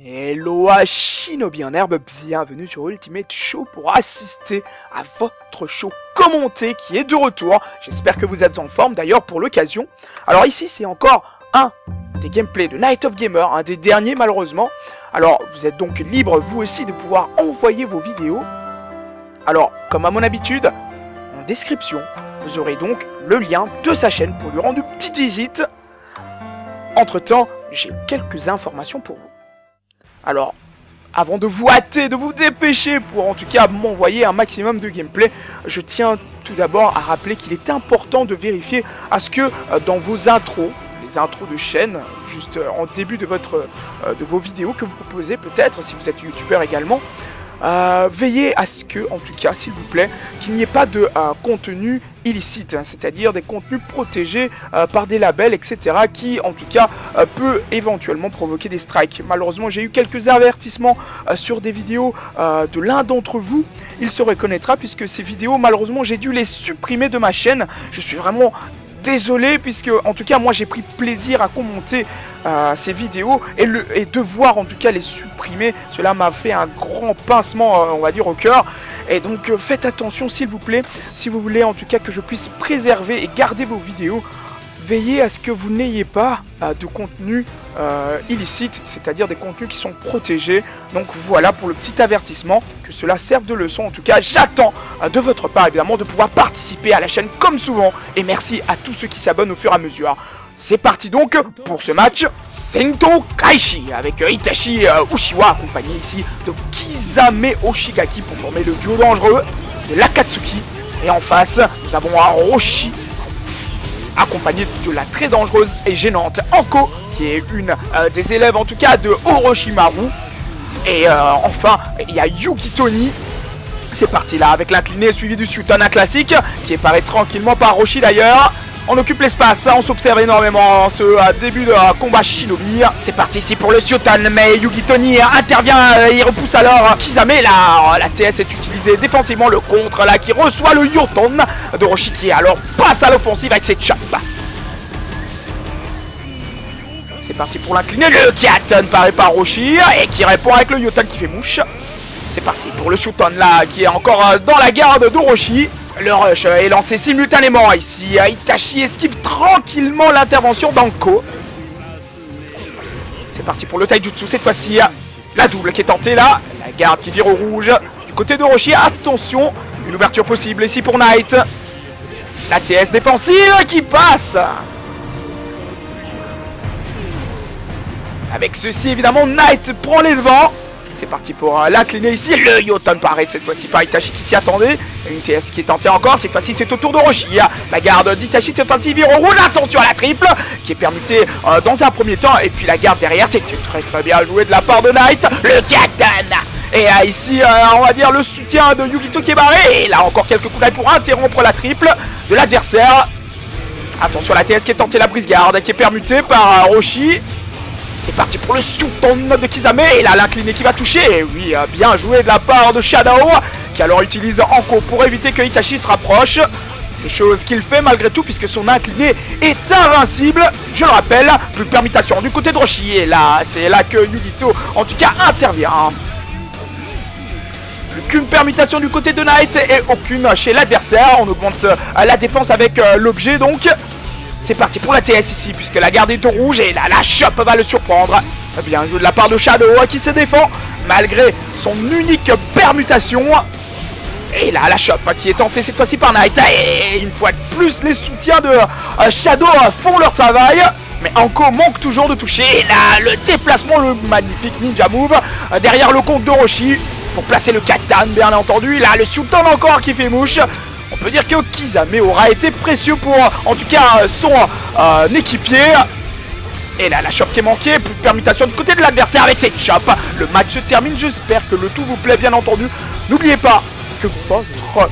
Hello Shinobi en herbe, bienvenue sur Ultimate Show pour assister à votre show commenté qui est de retour. J'espère que vous êtes en forme d'ailleurs pour l'occasion. Alors ici c'est encore un des gameplays de Night of Gamer, un des derniers malheureusement. Alors vous êtes donc libre vous aussi de pouvoir envoyer vos vidéos. Alors comme à mon habitude, en description, vous aurez donc le lien de sa chaîne pour lui rendre une petite visite. Entre temps, j'ai quelques informations pour vous. Alors, avant de vous hâter, de vous dépêcher pour en tout cas m'envoyer un maximum de gameplay, je tiens tout d'abord à rappeler qu'il est important de vérifier à ce que euh, dans vos intros, les intros de chaîne, juste euh, en début de, votre, euh, de vos vidéos que vous proposez peut-être, si vous êtes youtubeur également, veillez à ce que, en tout cas, s'il vous plaît, qu'il n'y ait pas de contenu illicite, hein, c'est-à-dire des contenus protégés euh, par des labels, etc., qui, en tout cas, euh, peut éventuellement provoquer des strikes. Malheureusement, j'ai eu quelques avertissements euh, sur des vidéos de l'un d'entre vous. Il se reconnaîtra puisque ces vidéos, malheureusement, j'ai dû les supprimer de ma chaîne. Je suis vraiment désolé puisque en tout cas moi j'ai pris plaisir à commenter ces vidéos et, le, devoir en tout cas les supprimer cela m'a fait un grand pincement on va dire au cœur et donc euh, faites attention s'il vous plaît si vous voulez en tout cas que je puisse préserver et garder vos vidéos veillez à ce que vous n'ayez pas euh, de contenu euh, illicite, c'est-à-dire des contenus qui sont protégés. Donc voilà pour le petit avertissement, que cela serve de leçon. En tout cas, j'attends de votre part évidemment de pouvoir participer à la chaîne comme souvent. Et merci à tous ceux qui s'abonnent au fur et à mesure. C'est parti donc pour ce match Sento Kaishi avec euh, Itachi euh, Ushiwa accompagné ici de Kizame Oshigaki pour former le duo dangereux de l'Akatsuki. Et en face, nous avons Roshi accompagné de la très dangereuse et gênante Anko, qui est une euh, des élèves en tout cas de Orochimaru. Et enfin, il y a Yuki Toni. C'est parti là avec l'incliné suivi du Sutana classique, qui est paré tranquillement par Roshi d'ailleurs. On occupe l'espace, on s'observe énormément en ce euh, début de euh, combat Shinobi. C'est parti ici pour le Siotan, mais Yugi intervient, euh, il repousse alors Kizame. Là, la TS est utilisée défensivement, le contre là qui reçoit le Yoton de qui alors passe à l'offensive avec ses chops. C'est parti pour l'incliné, le Kiaton paré par Roshi et qui répond avec le Yoton qui fait mouche. C'est parti pour le Siotan là qui est encore dans la garde de Roshi. Le rush est lancé simultanément ici. Itachi esquive tranquillement l'intervention d'Anko. C'est parti pour le taijutsu cette fois-ci. La double qui est tentée là. La garde qui vire au rouge. Du côté de Roshi, attention. Une ouverture possible ici pour Knight. La TS défensive qui passe. Avec ceci, évidemment, Knight prend les devants. C'est parti pour euh, l'incliner ici. Le Yoton paraît cette fois-ci par Itachi qui s'y attendait. Une TS qui est tentée encore. Cette fois-ci, c'est au tour de Roshi. La garde d'Itachi cette fois-ci rouge. Attention à la triple qui est permutée euh, dans un premier temps. Et puis la garde derrière, c'est très très bien joué de la part de Knight. Le Katan et ici, euh, on va dire le soutien de Yugito qui est barré. Et là, encore quelques coups d'œil pour interrompre la triple de l'adversaire. Attention à la TS qui est tentée la brise garde qui est permutée par Roshi. C'est parti pour le Sultan de Kizame. Et là, l'incliné qui va toucher. Et oui, euh, bien joué de la part de Shadow. Qui alors utilise Anko pour éviter que Itachi se rapproche. C'est chose qu'il fait malgré tout puisque son incliné est invincible. Je le rappelle, plus de permutation du côté de Roshi. Et là, c'est là que Yugito, en tout cas, intervient. Qu'une permutation du côté de Knight et aucune chez l'adversaire. On augmente euh, la défense avec euh, l'objet donc. C'est parti pour la TS ici, puisque la garde est au rouge et là, la chop va le surprendre. Bien joué de la part de Shadow hein, qui se défend malgré son unique permutation. Et là, la chop hein, qui est tentée cette fois-ci par Knight. Et une fois de plus, les soutiens de euh, Shadow euh, font leur travail. Mais Anko manque toujours de toucher. Et là, le déplacement, le magnifique ninja move euh, derrière le compte de Roshi pour placer le Katan, bien entendu. Là, le Sultan encore qui fait mouche. On peut dire que Kizame aura été précieux pour, en tout cas, son euh, équipier. Et là, la chop qui est manquée, plus de permutation côté de l'adversaire avec cette chop. Le match se termine, j'espère que le tout vous plaît, bien entendu. N'oubliez pas que votre,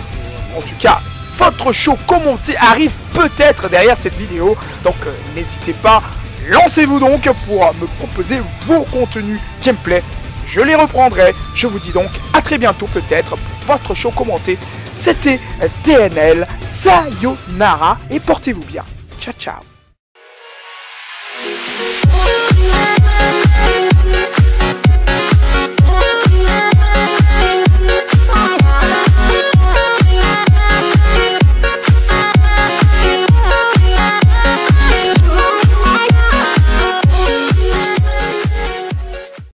en tout show commenté arrive peut-être derrière cette vidéo. Donc, euh, n'hésitez pas, lancez-vous donc pour me proposer vos contenus gameplay. Je les reprendrai. Je vous dis donc à très bientôt peut-être pour votre show commenté. C'était DNL, Sayonara et portez-vous bien. Ciao ciao.